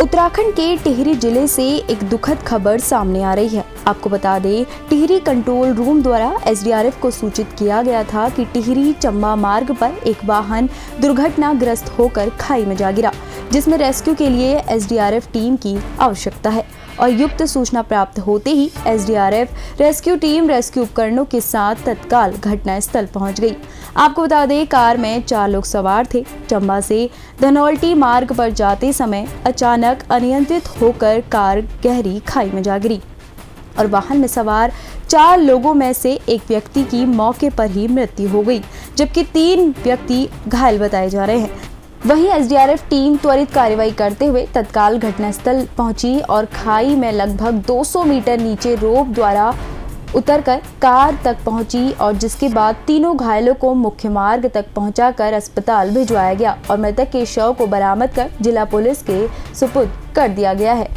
उत्तराखंड के टिहरी ज़िले से एक दुखद खबर सामने आ रही है। आपको बता दें, टिहरी कंट्रोल रूम द्वारा एसडीआरएफ को सूचित किया गया था कि टिहरी चंबा मार्ग पर एक वाहन दुर्घटनाग्रस्त होकर खाई में जा गिरा। जिसमें रेस्क्यू के लिए एसडीआरएफ टीम की आवश्यकता है। और युक्त सूचना प्राप्त होते ही एसडीआरएफ रेस्क्यू टीम रेस्क्यू उपकरणों के साथ तत्काल घटनास्थल पहुँच गई। आपको बता दें, कार में चार लोग सवार थे। चंबा से धनौल्टी मार्ग पर जाते समय अचानक अनियंत्रित होकर कार गहरी खाई में जा गिरी और वाहन में सवार चार लोगों में से एक व्यक्ति की मौके पर ही मृत्यु हो गई, जबकि तीन व्यक्ति घायल बताए जा रहे हैं। वहीं एसडीआरएफ टीम त्वरित कार्रवाई करते हुए तत्काल घटनास्थल पहुँची और खाई में लगभग 200 मीटर नीचे रोप द्वारा उतरकर कार तक पहुँची और जिसके बाद तीनों घायलों को मुख्य मार्ग तक पहुंचाकर अस्पताल भिजवाया गया और मृतक के शव को बरामद कर जिला पुलिस के सुपुर्द कर दिया गया है।